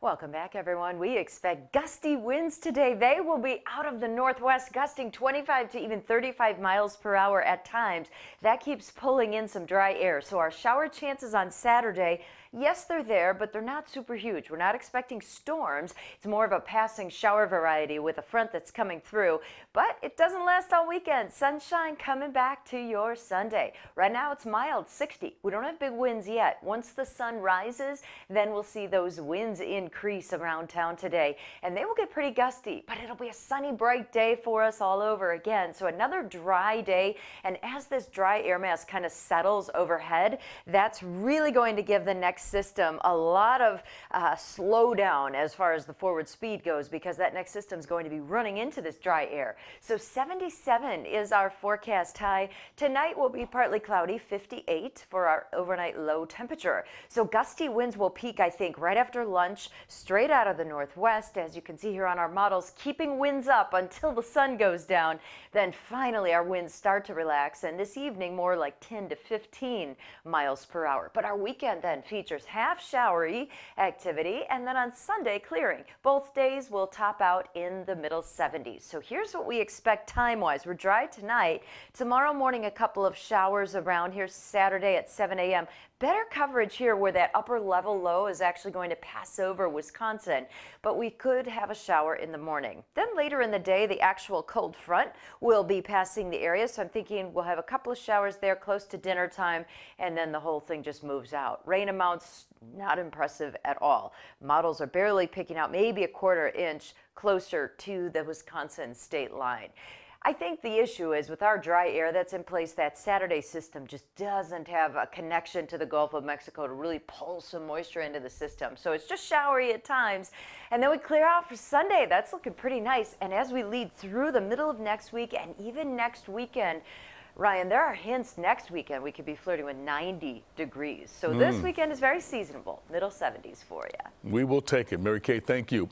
Welcome back, everyone. We expect gusty winds today. They will be out of the northwest, gusting 25 to even 35 miles per hour at times. That keeps pulling in some dry air. So our shower chances on Saturday, yes, they're there, but they're not super huge. We're not expecting storms. It's more of a passing shower variety with a front that's coming through, but it doesn't last all weekend. Sunshine coming back to your Sunday. Right now it's mild, 60. We don't have big winds yet. Once the sun rises, then we'll see those winds in increase around town today, and they will get pretty gusty, but it'll be a sunny, bright day for us all over again. So another dry day, and as this dry air mass kind of settles overhead, that's really going to give the next system a lot of uh, slowdown as far as the forward speed goes, because that next system is going to be running into this dry air. So 77 is our forecast high. Tonight will be partly cloudy, 58 for our overnight low temperature. So gusty winds will peak, I think, right after lunch straight out of the northwest, as you can see here on our models, keeping winds up until the sun goes down. Then finally our winds start to relax, and this evening more like 10 to 15 miles per hour. But our weekend then features half showery activity, and then on Sunday clearing. Both days will top out in the middle 70s. So here's what we expect time-wise. We're dry tonight. Tomorrow morning, a couple of showers around here Saturday at 7 a.m. Better coverage here where that upper level low is actually going to pass over Wisconsin, but we could have a shower in the morning. Then later in the day, the actual cold front will be passing the area, so I'm thinking we'll have a couple of showers there close to dinner time, and then the whole thing just moves out. Rain amounts, not impressive at all. Models are barely picking out maybe a quarter inch closer to the Wisconsin state line. I think the issue is with our dry air that's in place, that Saturday system just doesn't have a connection to the Gulf of Mexico to really pull some moisture into the system. So it's just showery at times. And then we clear out for Sunday. That's looking pretty nice. And as we lead through the middle of next week and even next weekend, Ryan, there are hints next weekend we could be flirting with 90 degrees. So mm. this weekend is very seasonable, middle 70s for you. We will take it. Mary Kay, thank you.